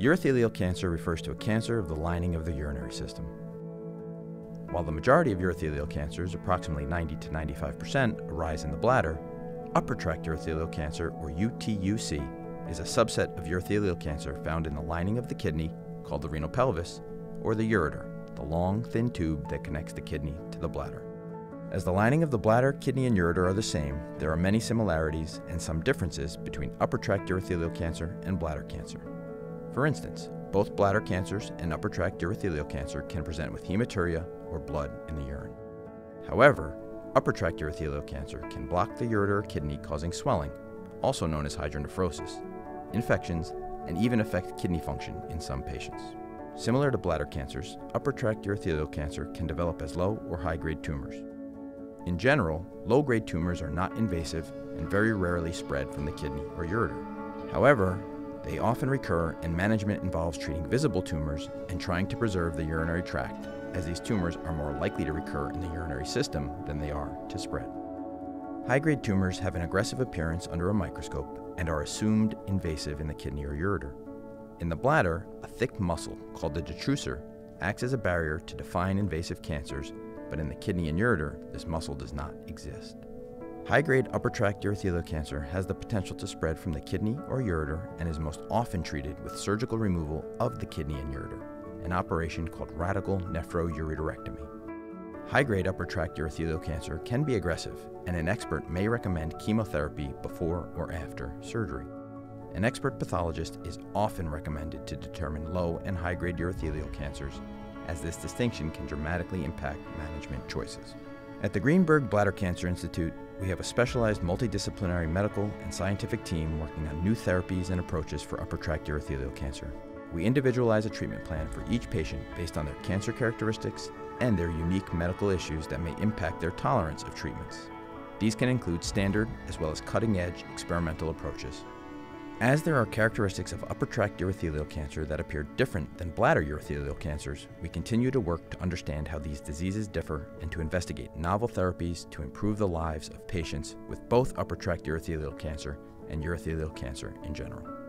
Urothelial cancer refers to a cancer of the lining of the urinary system. While the majority of urothelial cancers, approximately 90 to 95%, arise in the bladder, upper tract urothelial cancer, or UTUC, is a subset of urothelial cancer found in the lining of the kidney, called the renal pelvis, or the ureter, the long, thin tube that connects the kidney to the bladder. As the lining of the bladder, kidney, and ureter are the same, there are many similarities and some differences between upper tract urothelial cancer and bladder cancer. For instance, both bladder cancers and upper tract urothelial cancer can present with hematuria or blood in the urine. However, upper tract urothelial cancer can block the ureter or kidney causing swelling, also known as hydronephrosis, infections, and even affect kidney function in some patients. Similar to bladder cancers, upper tract urothelial cancer can develop as low or high grade tumors. In general, low grade tumors are not invasive and very rarely spread from the kidney or ureter. However, they often recur, and management involves treating visible tumors and trying to preserve the urinary tract, as these tumors are more likely to recur in the urinary system than they are to spread. High grade tumors have an aggressive appearance under a microscope and are assumed invasive in the kidney or ureter. In the bladder, a thick muscle called the detrusor acts as a barrier to define invasive cancers, but in the kidney and ureter, this muscle does not exist. High grade upper tract urothelial cancer has the potential to spread from the kidney or ureter and is most often treated with surgical removal of the kidney and ureter, an operation called radical nephroureterectomy. High grade upper tract urothelial cancer can be aggressive, and an expert may recommend chemotherapy before or after surgery. An expert pathologist is often recommended to determine low and high grade urothelial cancers, as this distinction can dramatically impact management choices. At the Greenberg Bladder Cancer Institute, we have a specialized multidisciplinary medical and scientific team working on new therapies and approaches for upper tract urothelial cancer. We individualize a treatment plan for each patient based on their cancer characteristics and their unique medical issues that may impact their tolerance of treatments. These can include standard as well as cutting edge experimental approaches. As there are characteristics of upper tract urothelial cancer that appear different than bladder urothelial cancers, we continue to work to understand how these diseases differ and to investigate novel therapies to improve the lives of patients with both upper tract urothelial cancer and urothelial cancer in general.